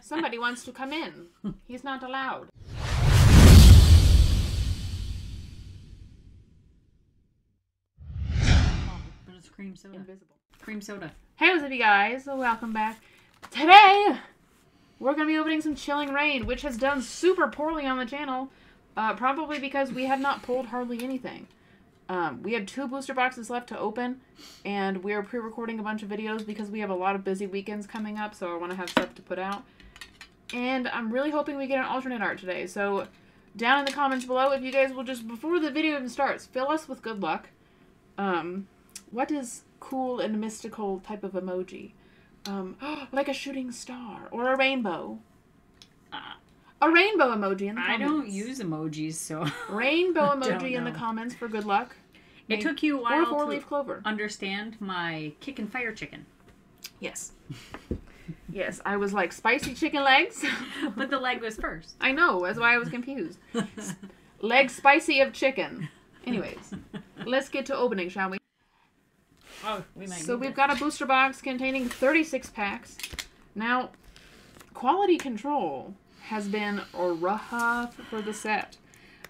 Somebody wants to come in. He's not allowed. Oh, but it's cream soda. Invisible. Cream soda. Hey, what's up, you guys? Welcome back. Today, we're going to be opening some Chilling Reign, which has done super poorly on the channel. Uh, probably because we have not pulled hardly anything. Um, we had two booster boxes left to open, and we are pre-recording a bunch of videos because we have a lot of busy weekends coming up, so I want to have stuff to put out. And I'm really hoping we get an alternate art today, so down in the comments below, if you guys will just, before the video even starts, fill us with good luck. Um, what is cool and mystical type of emoji? Um, like a shooting star or a rainbow. Uh, A rainbow emoji in the comments. I don't use emojis, so rainbow emoji in the comments for good luck. it took you a or while four to leaf clover. understand my kick and fire chicken. Yes. yes, I was like spicy chicken legs. But the leg was first. I know, that's why I was confused. Leg spicy of chicken. Anyways, let's get to opening, shall we? oh, we might. So we've it. got a booster box containing 36 packs. Now, quality control has been rough for the set.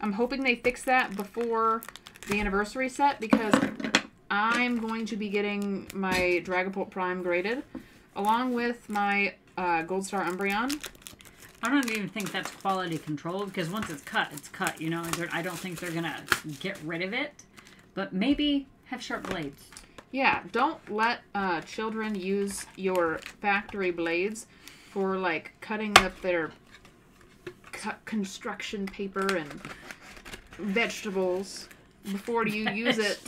I'm hoping they fix that before the anniversary set because I'm going to be getting my Dragapult Prime graded along with my uh, Gold Star Umbreon. I don't even think that's quality control because once it's cut, it's cut. You know, I don't think they're gonna get rid of it, but maybe have sharp blades. Yeah, don't let uh, children use your factory blades for like cutting up their construction paper and vegetables before you use it.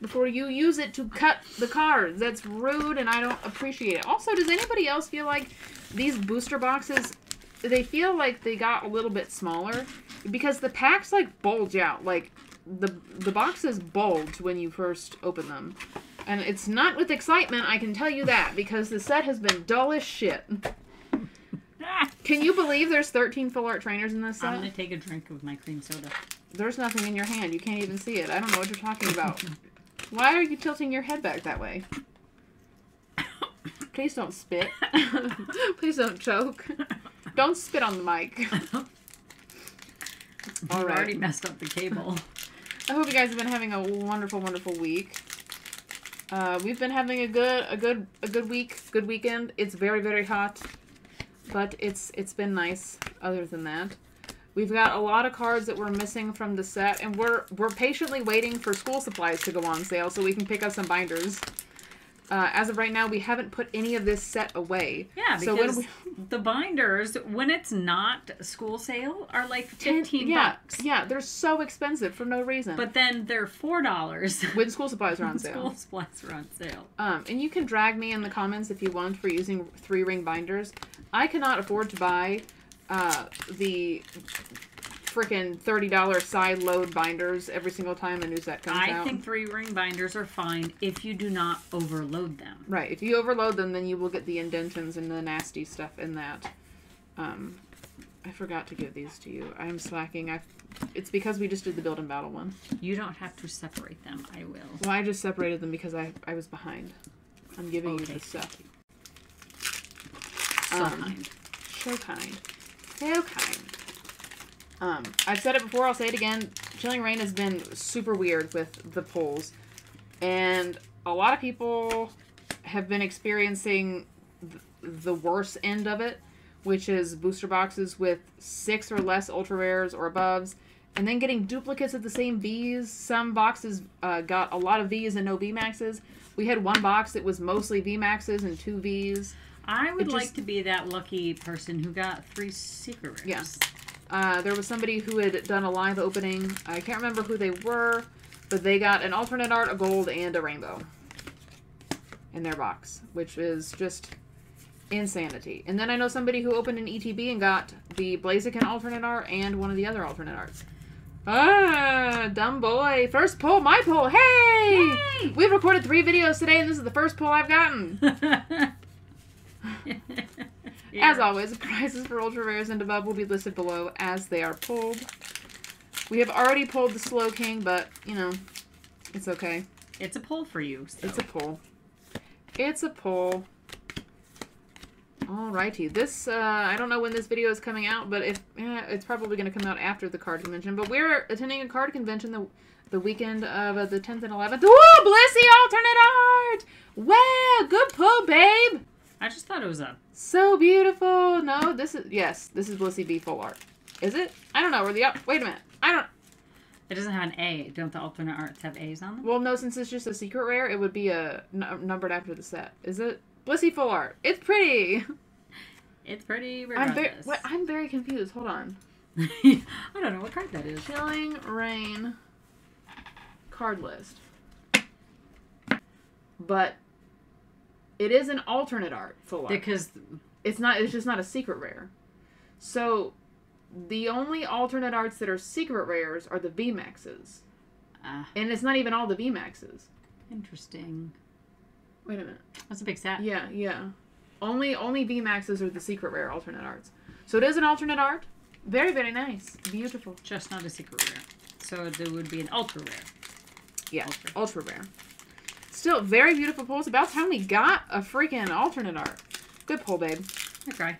before you use it to cut the cards. That's rude and I don't appreciate it. Also, does anybody else feel like these booster boxes they feel like they got a little bit smaller because the packs like bulge out like the the boxes bulge when you first open them. And it's not with excitement, I can tell you that, because the set has been dull as shit. Can you believe there's 13 full art trainers in this set? I'm gonna take a drink of my cream soda. There's nothing in your hand. You can't even see it. I don't know what you're talking about. Why are you tilting your head back that way? Please don't spit. Please don't choke. Don't spit on the mic. All I've already messed up the cable. I hope you guys have been having a wonderful, wonderful week. Uh, we've been having a good, a good, a good week, good weekend. It's very, very hot, but it's it's been nice. Other than that, we've got a lot of cards that we're missing from the set, and we're we're patiently waiting for school supplies to go on sale so we can pick up some binders. Uh, as of right now, we haven't put any of this set away. Yeah, So because when the binders, when it's not school sale, are like fifteen yeah, bucks. Yeah, they're so expensive for no reason. But then they're four dollars. when school supplies are on sale. School supplies are on sale. Um, and you can drag me in the comments if you want for using three ring binders. I cannot afford to buy uh, the freaking thirty dollar side load binders every single time a new set comes I out. think three ring binders are fine if you do not overload them. Right. If you overload them, then you will get the indentions and the nasty stuff in that. Um, I forgot to give these to you. I'm slacking. I. It's because we just did the build and battle one. You don't have to separate them. I will. Well, I just separated them because I I was behind. I'm giving you the stuff. So Um, kind. So kind. So kind. Um, I've said it before, I'll say it again. Chilling Reign has been super weird with the polls. And a lot of people have been experiencing th- the worst end of it, which is booster boxes with six or less ultra rares or aboves, and then getting duplicates of the same Vs. Some boxes uh, got a lot of Vs and no V maxes. We had one box that was mostly V maxes and two Vs. I would it like to be that lucky person who got three secret rares. Yes. Uh, there was somebody who had done a live opening. I can't remember who they were, but they got an alternate art, a gold, and a rainbow in their box, which is just insanity. And then I know somebody who opened an ETB and got the Blaziken alternate art and one of the other alternate arts. Ah, dumb boy. First pull, my pull. Hey! Yay! We've recorded three videos today, and this is the first pull I've gotten. As always, the prices for ultra rares and above will be listed below as they are pulled. We have already pulled the Slowking, but, you know, it's okay. It's a pull for you. So. It's a pull. It's a pull. Alrighty, this uh, I don't know when this video is coming out, but if eh, it's probably going to come out after the card convention. But we're attending a card convention the the weekend of uh, the 10th and 11th. Ooh, Blissey alternate art! Wow, good pull, babe. I just thought it was a. So beautiful. No, this is yes, this is Blissey V full art. Is it? I don't know. Where the oh, wait a minute. I don't. It doesn't have an A. Don't the alternate arts have A's on them? Well, no, since it's just a secret rare, it would be a n- numbered after the set. Is it? Blissey full art. It's pretty. It's pretty I'm very. I'm very confused. Hold on. I don't know what card that is. Chilling Reign card list. But it is an alternate art full art. Because It's not it's just not a secret rare. So the only alternate arts that are secret rares are the VMAXs. uh, And it's not even all the VMAXs. interesting. Wait a minute. That's a big set. Yeah, yeah. Only only VMAXs are the secret rare alternate arts. So it is an alternate art. Very, very nice. Beautiful. Just not a secret rare. So there would be an ultra rare. Yeah, Ultra. ultra rare. Still very beautiful pulls. About time we got a freaking alternate art. Good pull, babe. Okay.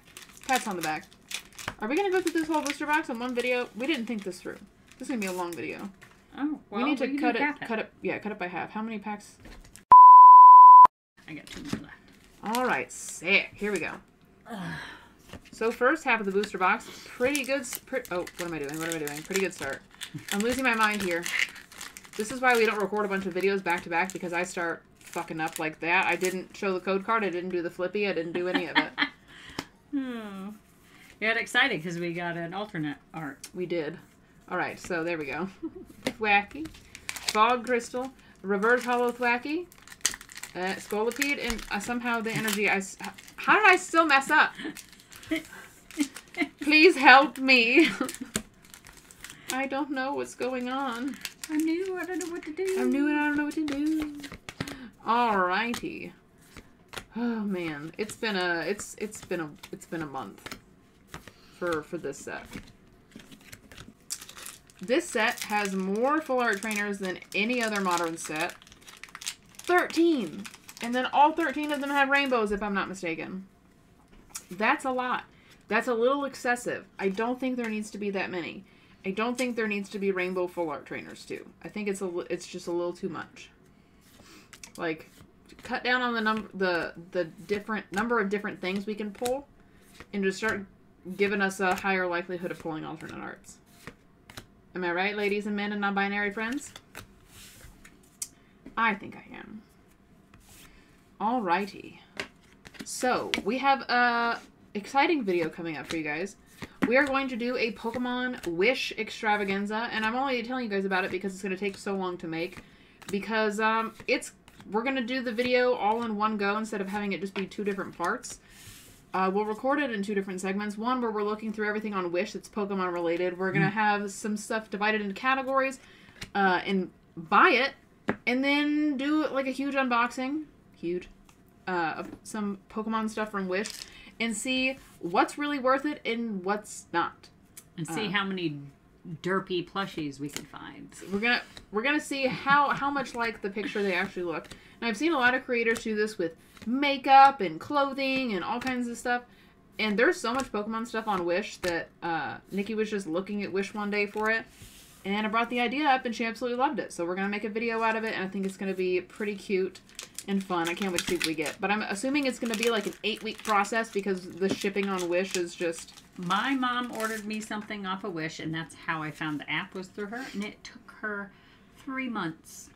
Pats on the back. Are we gonna go through this whole booster box in one video? We didn't think this through. This is gonna be a long video. Oh, well, we need to cut it, cut it, yeah, cut it by half. How many packs? I got two more left. All right, sick. Here we go. So first half of the booster box, pretty good. Pre- oh, what am I doing? What am I doing? Pretty good start. I'm losing my mind here. This is why we don't record a bunch of videos back to back because I start fucking up like that. I didn't show the code card. I didn't do the flippy. I didn't do any of it. Hmm. You got excited because we got an alternate art. We did. All right, so there we go. Thwackey, Fog Crystal, Reverse Holo Thwackey, uh, Scolipede, and uh, somehow the energy. I s- how did I still mess up? Please help me. I don't know what's going on. I'm new. I don't know what to do. I'm new and I don't know what to do. Alrighty. Oh man, it's been a it's it's been a it's been a month for for this set. This set has more full art trainers than any other modern set. 13. And then all 13 of them have rainbows if I'm not mistaken. That's a lot. That's a little excessive. I don't think there needs to be that many. I don't think there needs to be rainbow full art trainers too. I think it's a it's just a little too much. Like cut down on the number the the different number of different things we can pull and just start giving us a higher likelihood of pulling alternate arts. Am I right, ladies and men and non-binary friends? I think I am. Alrighty. So, we have a exciting video coming up for you guys. We are going to do a Pokemon Wish extravaganza, and I'm only telling you guys about it because it's going to take so long to make. Because um, it's we're going to do the video all in one go instead of having it just be two different parts. Uh, we'll record it in two different segments. One where we're looking through everything on Wish that's Pokemon related. We're gonna have some stuff divided into categories, uh, and buy it, and then do like a huge unboxing, huge, uh, of some Pokemon stuff from Wish, and see what's really worth it and what's not. and see Uh. how many derpy plushies we can find. We're gonna we're gonna see how how much like the picture they actually look. And I've seen a lot of creators do this with makeup and clothing and all kinds of stuff. And there's so much Pokemon stuff on Wish that uh, Nikki was just looking at Wish one day for it, and I brought the idea up, and she absolutely loved it. So we're gonna make a video out of it, and I think it's gonna be pretty cute and fun. I can't wait to see what we get. But I'm assuming it's gonna be like an eight week process because the shipping on Wish is just My mom ordered me something off of Wish, and that's how I found the app was through her, and it took her three months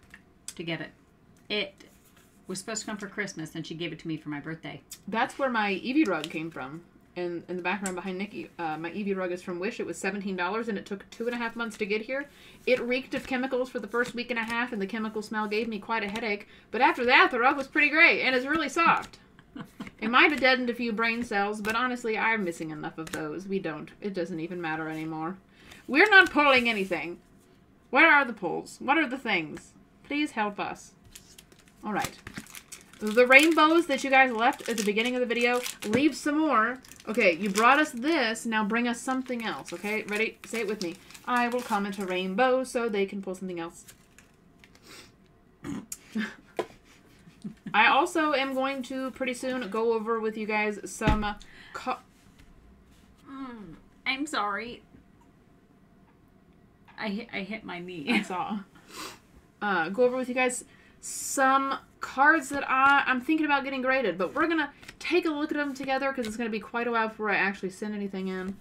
to get it. It was supposed to come for Christmas, and she gave it to me for my birthday. That's where my Eevee rug came from. In, in the background behind Nikki, uh, my Eevee rug is from Wish. It was seventeen dollars, and it took two and a half months to get here. It reeked of chemicals for the first week and a half, and the chemical smell gave me quite a headache. But after that, the rug was pretty great, and it's really soft. It might have deadened a few brain cells, but honestly, I'm missing enough of those. We don't. It doesn't even matter anymore. We're not pulling anything. Where are the pulls? What are the things? Please help us. All right. The rainbows that you guys left at the beginning of the video, leave some more. Okay, you brought us this, now bring us something else, okay? Ready? Say it with me. I will comment a rainbow so they can pull something else. I also am going to pretty soon go over with you guys some. Mm, I'm sorry. I hit, I hit my I knee. saw. Uh, go over with you guys some cards that I, I'm thinking about getting graded, but we're gonna take a look at them together because it's gonna be quite a while before I actually send anything in.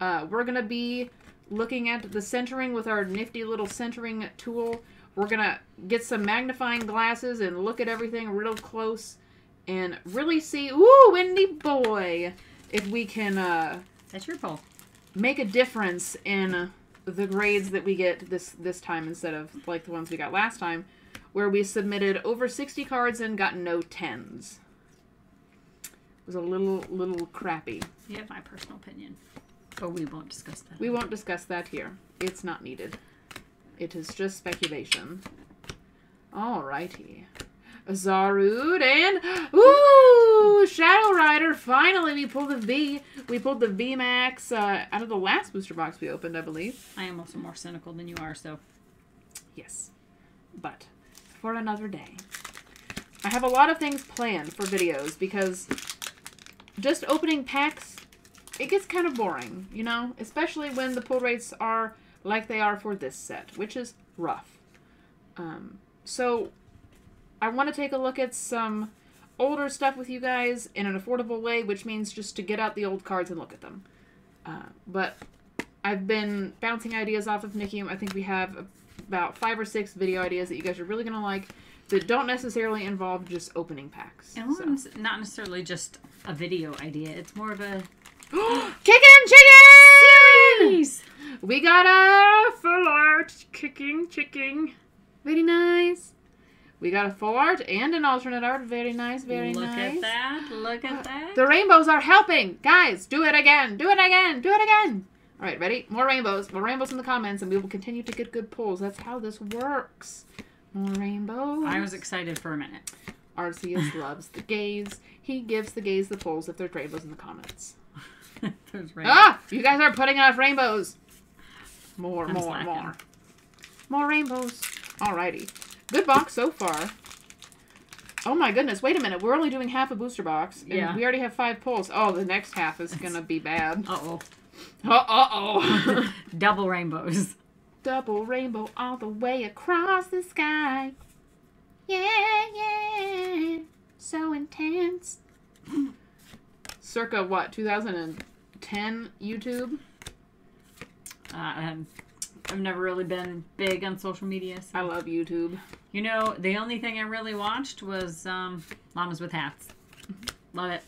Uh, we're gonna be looking at the centering with our nifty little centering tool. We're gonna get some magnifying glasses and look at everything real close and really see, ooh, windy boy, if we can uh, That's your pole. make a difference in the grades that we get this this time instead of like the ones we got last time where we submitted over 60 cards and got no 10s it was a little little crappy. You have my personal opinion. But we won't discuss that. we won't discuss that here. It's not needed. It is just speculation. Alrighty Zarude and ooh Shadow Rider. Finally, we pulled the V. We pulled the V Max uh, out of the last booster box we opened, I believe. I am also more cynical than you are, so Yes. But for another day. I have a lot of things planned for videos because just opening packs, it gets kind of boring, you know? Especially when the pull rates are like they are for this set, which is rough. Um, so I want to take a look at some older stuff with you guys in an affordable way, which means just to get out the old cards and look at them. Uh, but I've been bouncing ideas off of Nikki. I think we have about five or six video ideas that you guys are really going to like that don't necessarily involve just opening packs. and So. one's not necessarily just a video idea. It's more of a Kicking chicken! series. We got a full art kicking chicken. Very nice. We got a full art and an alternate art. Very nice, very Look nice. Look at that. Look at that. The rainbows are helping. Guys, do it again. Do it again. Do it again. All right, ready? More rainbows. More rainbows in the comments, and we will continue to get good pulls. That's how this works. More rainbows. I was excited for a minute. Arceus loves the gays. He gives the gays the pulls if there's rainbows in the comments. There's rain- Ah! You guys are putting enough rainbows. More, I'm more, slacking. more. More rainbows. Alrighty. Good box so far. Oh my goodness, wait a minute. We're only doing half a booster box. And Yeah. we already have five pulls. Oh, the next half is gonna be bad. Uh-oh. Uh oh. Double rainbows. Double rainbow all the way across the sky. Yeah, yeah. So intense. Circa what, 2010 YouTube? Uh, um, I've never really been big on social media. So. I love YouTube. You know, the only thing I really watched was um, Llamas with Hats. Love it.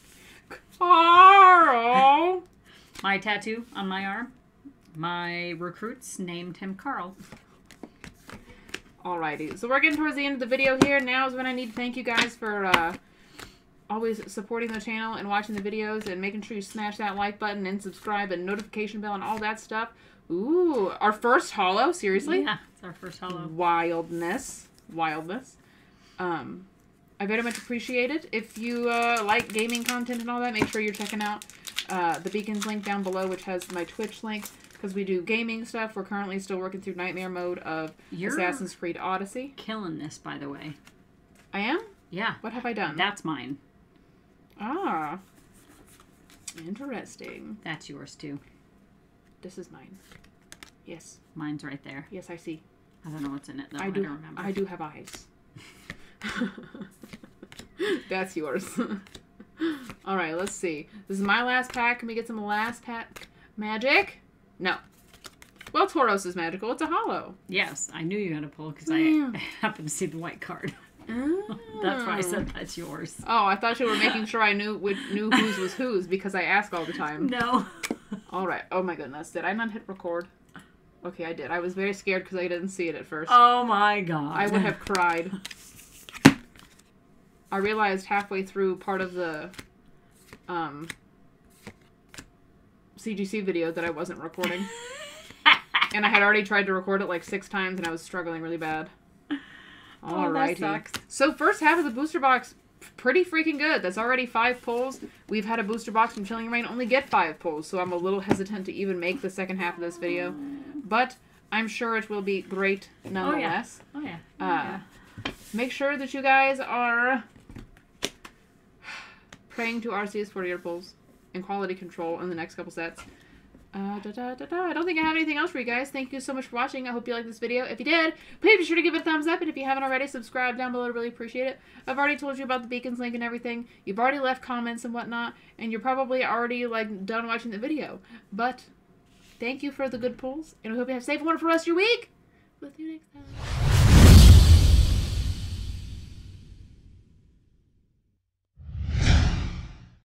Carl! My tattoo on my arm. My recruits named him Carl. Alrighty, so we're getting towards the end of the video here. Now is when I need to thank you guys for uh, always supporting the channel and watching the videos and making sure you smash that like button and subscribe and notification bell and all that stuff. Ooh, our first holo, seriously? Yeah, it's our first holo. Wildness. Wildness. Um, I very much appreciate it. If you uh, like gaming content and all that, make sure you're checking out uh, the Beacons link down below, which has my Twitch link, because we do gaming stuff. We're currently still working through Nightmare mode of You're Assassin's Creed Odyssey. killing this, by the way. I am? Yeah, What have I done? that's mine. ah. Interesting. That's yours too. This is mine. Yes. Mine's right there. Yes, I see. I don't know what's in it though. I do. don't remember. I do have eyes. That's yours. All right, let's see. This is my last pack. Can we get some last pack magic? No. Well, Tauros is magical. It's a holo. Yes, I knew you had to pull because Yeah. I happened to see the white card. That's why I said that's yours. Oh, I thought you were making sure I knew which, knew whose was whose because I ask all the time. No. All right. Oh my goodness. Did I not hit record? Okay, I did. I was very scared because I didn't see it at first. Oh my god. I would have cried. I realized halfway through part of the um, CGC video that I wasn't recording. and I had already tried to record it like six times and I was struggling really bad. Oh, that Alrighty. So first half of the booster box, pretty freaking good. That's already five pulls. We've had a booster box from Chilling Reign only get five pulls, so I'm a little hesitant to even make the second half of this video. But I'm sure it will be great nonetheless. Oh yeah. Oh, yeah. Uh, Make sure that you guys are praying to Arceus 40 year pulls and quality control in the next couple sets. Uh, da, da, da. I don't think I have anything else for you guys. Thank you so much for watching. I hope you liked this video. If you did, please be sure to give it a thumbs up. And if you haven't already, subscribe down below. I really appreciate it. I've already told you about the beacons link and everything. You've already left comments and whatnot. And you're probably already like done watching the video. But thank you for the good pulls. And I hope you have a safe and wonderful rest of your week. See you next time.